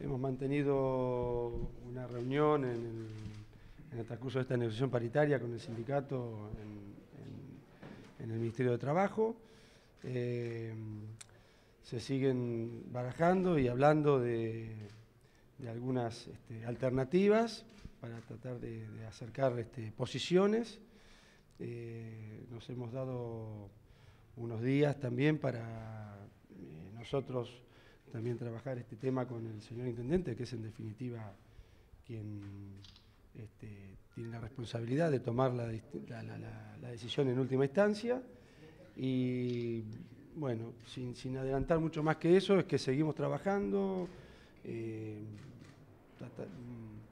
hemos mantenido una reunión en el, transcurso de esta negociación paritaria con el sindicato en, el Ministerio de Trabajo. Eh, se siguen barajando y hablando de, algunas este, alternativas para tratar de, acercar este, posiciones. Eh, nos hemos dado unos días también para eh, nosotros también trabajar este tema con el señor Intendente, que es en definitiva quien este, tiene la responsabilidad de tomar la, decisión en última instancia. Y bueno, sin, adelantar mucho más que eso, es que seguimos trabajando eh,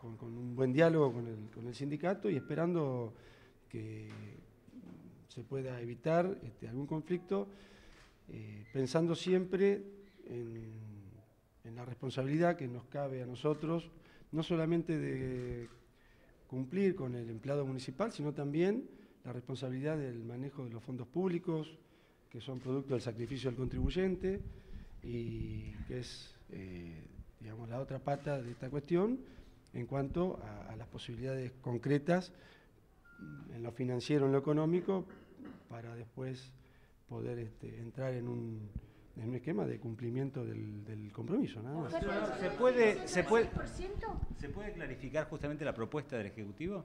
con, un buen diálogo con el, sindicato y esperando que se pueda evitar este, algún conflicto, eh, pensando siempre en, la responsabilidad que nos cabe a nosotros, no solamente de cumplir con el empleado municipal, sino también la responsabilidad del manejo de los fondos públicos, que son producto del sacrificio del contribuyente y que es, eh, digamos, la otra pata de esta cuestión en cuanto a, las posibilidades concretas en lo financiero, en lo económico, para después poder este, entrar en un en un esquema de cumplimiento del, compromiso, nada más. ¿Se puede, se, puede, ¿Se puede clarificar justamente la propuesta del Ejecutivo?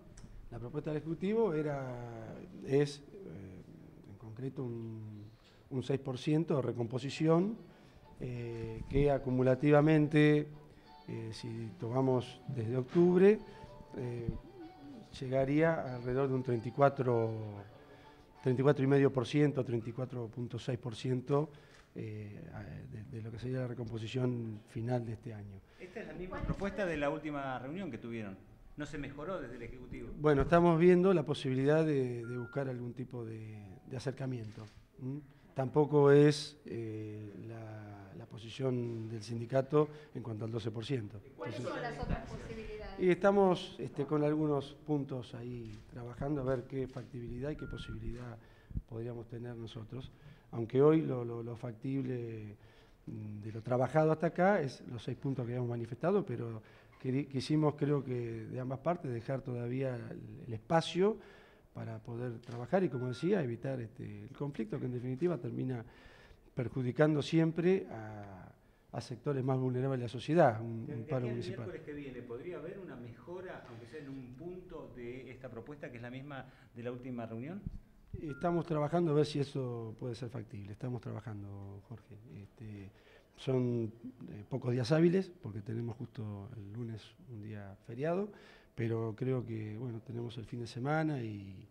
La propuesta del Ejecutivo era, es eh, en concreto un, un 6% de recomposición eh, que acumulativamente, eh, si tomamos desde octubre, llegaría alrededor de un 34, 34,5%, 34.6% eh, de, lo que sería la recomposición final de este año. Esta es la misma propuesta de la última reunión que tuvieron. ¿No se mejoró desde el Ejecutivo? Bueno, estamos viendo la posibilidad de, buscar algún tipo de, acercamiento. Tampoco es eh, la, posición del sindicato en cuanto al 12%. ¿Cuáles son las otras posibilidades? Y estamos este, con algunos puntos ahí trabajando a ver qué factibilidad y qué posibilidad podríamos tener nosotros aunque hoy lo, factible mm, de lo trabajado hasta acá es los seis puntos que habíamos manifestado, pero quisimos, creo que de ambas partes, dejar todavía el, espacio para poder trabajar y, como decía, evitar este, el conflicto que en definitiva termina perjudicando siempre a, sectores más vulnerables de la sociedad, un, paro municipal. El miércoles que viene, ¿podría haber una mejora, aunque sea en un punto, de esta propuesta que es la misma de la última reunión? Estamos trabajando a ver si eso puede ser factible. Estamos trabajando, Jorge. Este, son eh, pocos días hábiles, porque tenemos justo el lunes un día feriado, pero creo que bueno tenemos el fin de semana y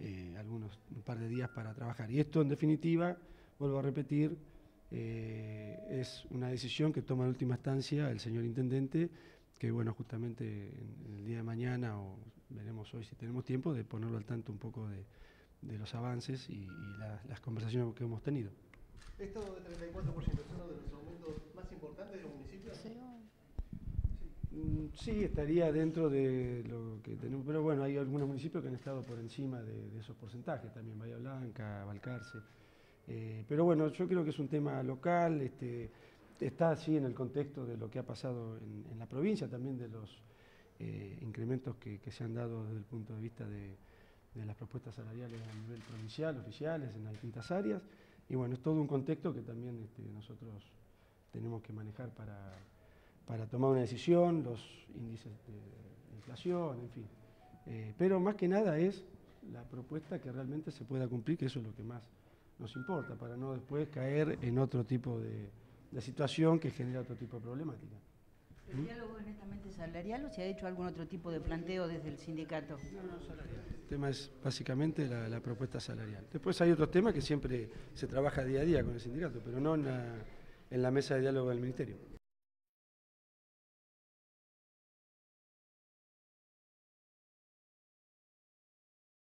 eh, algunos un par de días para trabajar. Y esto, en definitiva, vuelvo a repetir, eh, es una decisión que toma en última instancia el señor intendente, que bueno, justamente en el día de mañana, o veremos hoy si tenemos tiempo, de ponerlo al tanto un poco de de los avances y, las conversaciones que hemos tenido. ¿Esto de 34% es uno de los aumentos más importantes de los municipios? Mm, sí, estaría dentro de lo que tenemos, pero bueno, hay algunos municipios que han estado por encima de, esos porcentajes, también Bahía Blanca, Balcarce. Eh, pero bueno, yo creo que es un tema local, este, está así en el contexto de lo que ha pasado en, la provincia, también de los eh, incrementos que se han dado desde el punto de vista de, de las propuestas salariales a nivel provincial, oficiales, en las distintas áreas. Y bueno, es todo un contexto que también este, nosotros tenemos que manejar para, para, tomar una decisión, los índices de inflación, en fin. Eh, pero más que nada es la propuesta que realmente se pueda cumplir, que eso es lo que más nos importa, para no después caer en otro tipo de, de situación que genera otro tipo de problemática. ¿El diálogo es netamente salarial o se ha hecho algún otro tipo de planteo desde el sindicato? No, no, salarial. El tema es básicamente la, propuesta salarial. Después hay otros temas que siempre se trabaja día a día con el sindicato, pero no en la mesa de diálogo del Ministerio.